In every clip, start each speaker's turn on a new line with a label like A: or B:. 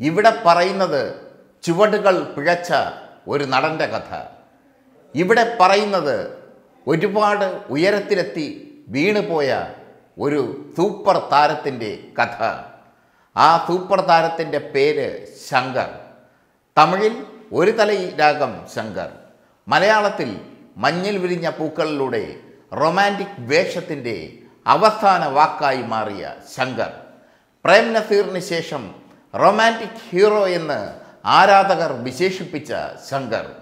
A: ഇവിടെ പറയുന്നത് ചുവടുകൾ പിഴച്ച ഒരു നടന്റെ കഥ. ഇവിടെ പറയുന്നത് ഒരുപാട് ഉയരത്തിലെത്തി വീണുപോയ ഒരു സൂപ്പർ താരത്തിന്റെ കഥ. ആ സൂപ്പർ താരത്തിന്റെ പേര് ശങ്കർ. തമിഴിൽ ഒരു തലൈ രാഗം ശങ്കർ. മലയാളത്തിൽ മഞ്ഞിൽ വിരിഞ്ഞ പൂക്കളിലൂടെ റൊമാന്റിക് വേഷത്തിന്റെ അവസാന വാക്കായി മാറിയ ശങ്കർ. പ്രേം നസീറിന് ശേഷം റൊമാന്റിക് ഹീറോ എന്ന് ആരാധകർ വിശേഷിപ്പിച്ച ശങ്കർ.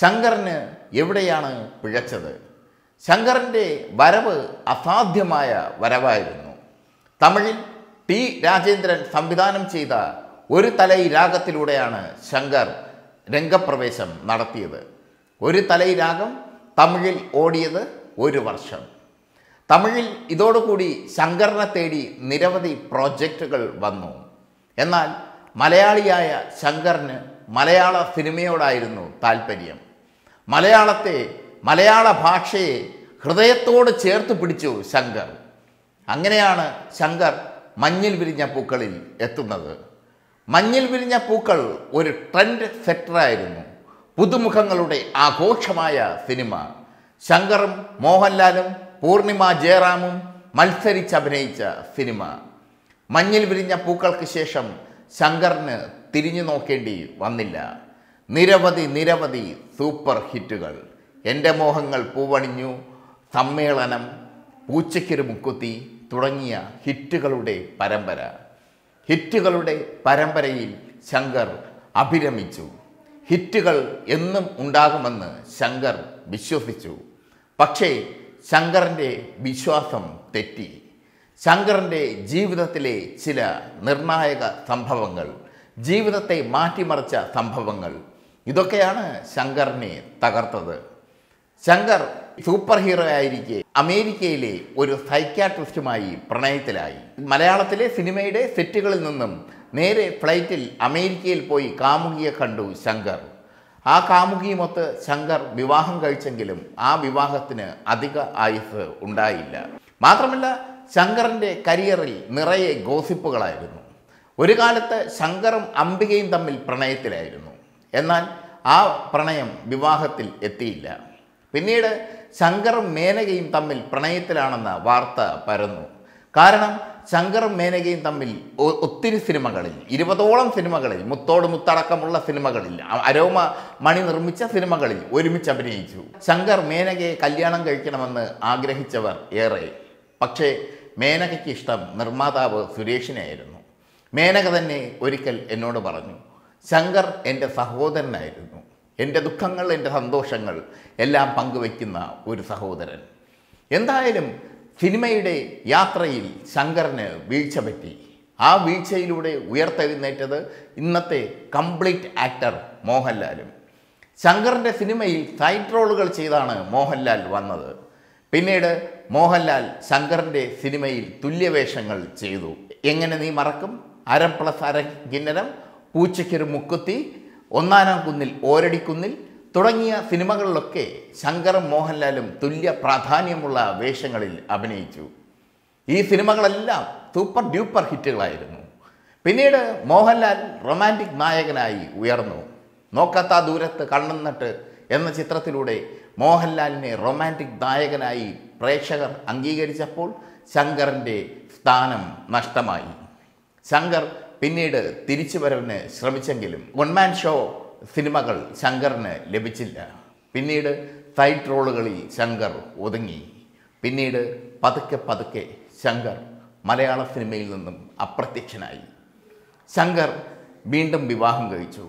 A: ശങ്കറിന് എവിടെയാണ് പിഴച്ചത്? ശങ്കറിന്റെ വരവ് അസാധ്യമായ വരവായിരുന്നു. തമിഴിൽ ടി രാജേന്ദ്രൻ സംവിധാനം ചെയ്ത ഒരു തലൈ രാഗത്തിലൂടെയാണ് ശങ്കർ രംഗപ്രവേശം നടത്തിയത്. ഒരു തലൈ രാഗം തമിഴിൽ ഓടിയത് ഒരു വർഷം. തമിഴിൽ ഇതോടുകൂടി ശങ്കറിനെ തേടി നിരവധി പ്രോജക്റ്റുകൾ വന്നു. എന്നാൽ മലയാളിയായ ശങ്കറിന് മലയാള സിനിമയോടായിരുന്നു താല്പര്യം മലയാളത്തെ മലയാള ഭാഷയെ ഹൃദയത്തോട് ചേർത്ത് പിടിച്ചു ശങ്കർ. അങ്ങനെയാണ് ശങ്കർ മഞ്ഞിൽ വിരിഞ്ഞ പൂക്കളിൽ എത്തുന്നത്. മഞ്ഞിൽ വിരിഞ്ഞ പൂക്കൾ ഒരു ട്രെൻഡ് സെറ്ററായിരുന്നു. പുതുമുഖങ്ങളുടെ ആഘോഷമായ സിനിമ. ശങ്കറും മോഹൻലാലും പൂർണിമ ജയറാമും മത്സരിച്ചഭിനയിച്ച സിനിമ. മഞ്ഞിൽ വിരിഞ്ഞ പൂക്കൾക്ക് ശേഷം ശങ്കറിന് തിരിഞ്ഞു നോക്കേണ്ടി വന്നില്ല. നിരവധി നിരവധി സൂപ്പർ ഹിറ്റുകൾ. എന്റെ മോഹങ്ങൾ പൂവണിഞ്ഞു. സമ്മേളനം പൂച്ചയ്ക്കൊരു മുക്കുത്തി തുടങ്ങിയ ഹിറ്റുകളുടെ പരമ്പര. ഹിറ്റുകളുടെ പരമ്പരയിൽ ശങ്കർ അഭിരമിച്ചു. ഹിറ്റുകൾ എന്നും ഉണ്ടാകുമെന്ന് ശങ്കർ വിശ്വസിച്ചു. പക്ഷേ ശങ്കറിന്റെ വിശ്വാസം തെറ്റി. ശങ്കറിന്റെ ജീവിതത്തിലെ ചില നിർണായക സംഭവങ്ങൾ ജീവിതത്തെ മാറ്റിമറിച്ച സംഭവങ്ങൾ ഇതൊക്കെയാണ് ശങ്കറിനെ തകർത്തത്. ശങ്കർ സൂപ്പർ ഹീറോ ആയിരിക്കെ അമേരിക്കയിലെ ഒരു സൈക്യാട്രിസ്റ്റുമായി പ്രണയത്തിലായി. മലയാളത്തിലെ സിനിമയുടെ സെറ്റുകളിൽ നിന്നും നേരെ ഫ്ലൈറ്റിൽ അമേരിക്കയിൽ പോയി കാമുകിയെ കണ്ടു ശങ്കർ. ആ കാമുകിയുമൊത്ത് ശങ്കർ വിവാഹം കഴിച്ചെങ്കിലും ആ വിവാഹത്തിന് അധിക ആയുസ് ഉണ്ടായില്ല. മാത്രമല്ല ശങ്കറിന്റെ കരിയറിൽ നിറയെ ഗോസിപ്പുകളായിരുന്നു. ഒരു കാലത്ത് ശങ്കറും അംബികയും തമ്മിൽ പ്രണയത്തിലായിരുന്നു. എന്നാൽ ആ പ്രണയം വിവാഹത്തിൽ എത്തിയില്ല. പിന്നീട് ശങ്കറും മേനകയും തമ്മിൽ പ്രണയത്തിലാണെന്ന വാർത്ത പരന്നു. കാരണം ശങ്കറും മേനകയും തമ്മിൽ ഒത്തിരി സിനിമകളിൽ ഇരുപതോളം സിനിമകളിൽ മുത്തോട് മുത്തടക്കമുള്ള സിനിമകളിൽ അരോമ മണി നിർമ്മിച്ച സിനിമകളിൽ ഒരുമിച്ച് അഭിനയിച്ചു. ശങ്കർ മേനകയെ കല്യാണം കഴിക്കണമെന്ന് ആഗ്രഹിച്ചവർ ഏറെ. പക്ഷേ മേനകയ്ക്ക് ഇഷ്ടം നിർമ്മാതാവ് സുരേഷിനെയായിരുന്നു മേനക തന്നെ ഒരിക്കൽ എന്നോട് പറഞ്ഞു ശങ്കർ എന്റെ സഹോദരനായിരുന്നു. എന്റെ ദുഃഖങ്ങൾ എന്റെ സന്തോഷങ്ങൾ എല്ലാം പങ്കുവയ്ക്കുന്ന ഒരു സഹോദരൻ. എന്തായാലും സിനിമയുടെ യാത്രയിൽ ശങ്കറിന് വീഴ്ച പറ്റി. ആ വീഴ്ചയിലൂടെ ഉയർത്തെഴുന്നേറ്റത് ഇന്നത്തെ കംപ്ലീറ്റ് ആക്ടർ മോഹൻലാലും. ശങ്കറിന്റെ സിനിമയിൽ സൈഡ് റോളുകൾ ചെയ്താണ് മോഹൻലാൽ വന്നത്. പിന്നീട് മോഹൻലാൽ ശങ്കറിന്റെ സിനിമയിൽ തുല്യവേഷങ്ങൾ ചെയ്തു. എങ്ങനെ നീ മറക്കും? അരം പ്ലസ് അര കിന്നരം പൂച്ചയ്ക്കൊരു മുക്കുത്തി ഒന്നാനാം കുന്നിൽ ഓരടിക്കുന്നിൽ തുടങ്ങിയ സിനിമകളിലൊക്കെ ശങ്കറും മോഹൻലാലും തുല്യ പ്രാധാന്യമുള്ള വേഷങ്ങളിൽ അഭിനയിച്ചു. ഈ സിനിമകളെല്ലാം സൂപ്പർ ഡ്യൂപ്പർ ഹിറ്റുകളായിരുന്നു. പിന്നീട് മോഹൻലാൽ റൊമാന്റിക് നായകനായി ഉയർന്നു. നോക്കാത്ത ദൂരത്ത് കണ്ണെന്നിട്ട് എന്ന ചിത്രത്തിലൂടെ മോഹൻലാലിനെ റൊമാന്റിക് നായകനായി പ്രേക്ഷകർ അംഗീകരിച്ചപ്പോൾ ശങ്കറിന്റെ സ്ഥാനം നഷ്ടമായി. ശങ്കർ പിന്നീട് തിരിച്ചു തിരിച്ചുവരവിന് ശ്രമിച്ചെങ്കിലും വൺമാൻ ഷോ സിനിമകൾ ശങ്കറിന് ലഭിച്ചില്ല. പിന്നീട് സൈഡ് റോളുകളിൽ ശങ്കർ ഒതുങ്ങി. പിന്നീട് പതുക്കെ പതുക്കെ ശങ്കർ മലയാള സിനിമയിൽ നിന്നും അപ്രത്യക്ഷനായി. ശങ്കർ വീണ്ടും വിവാഹം കഴിച്ചു.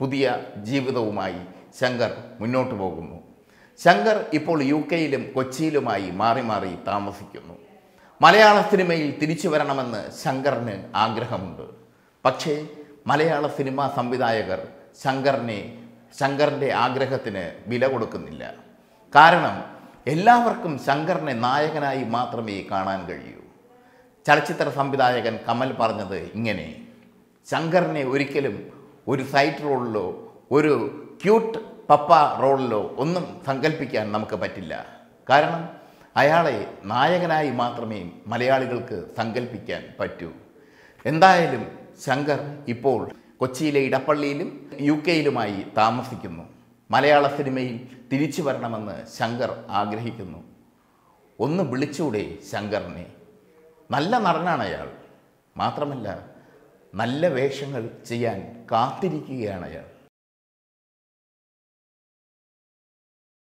A: പുതിയ ജീവിതവുമായി ശങ്കർ മുന്നോട്ട് പോകുന്നു. ശങ്കർ ഇപ്പോൾ യു കെയിലും കൊച്ചിയിലുമായി മാറി മാറി താമസിക്കുന്നു. മലയാള സിനിമയിൽ തിരിച്ചു വരണമെന്ന് ശങ്കറിന് ആഗ്രഹമുണ്ട്. പക്ഷേ മലയാള സിനിമാ സംവിധായകർ ശങ്കറിനെ ശങ്കറിന്റെ ആഗ്രഹത്തിന് വില കൊടുക്കുന്നില്ല. കാരണം എല്ലാവർക്കും ശങ്കറിനെ നായകനായി മാത്രമേ കാണാൻ കഴിയൂ. ചലച്ചിത്ര സംവിധായകൻ കമൽ പറഞ്ഞത് ഇങ്ങനെ ശങ്കറിനെ ഒരിക്കലും ഒരു സൈറ്റ് റോളിലോ ഒരു ക്യൂട്ട് പപ്പ റോളിലോ ഒന്നും സങ്കല്പിക്കാൻ നമുക്ക് പറ്റില്ല. കാരണം അയാളെ നായകനായി മാത്രമേ മലയാളികൾക്ക് സങ്കല്പിക്കാൻ പറ്റൂ. എന്തായാലും ശങ്കർ ഇപ്പോൾ കൊച്ചിയിലെ ഇടപ്പള്ളിയിലും യു കെയിലുമായി താമസിക്കുന്നു. മലയാള സിനിമയിൽ തിരിച്ചു വരണമെന്ന് ശങ്കർ ആഗ്രഹിക്കുന്നു. ഒന്ന് വിളിച്ചൂടെ ശങ്കറിനെ. നല്ല നടനാണ് അയാൾ. മാത്രമല്ല നല്ല വേഷങ്ങൾ ചെയ്യാൻ കാത്തിരിക്കുകയാണ് അയാൾ.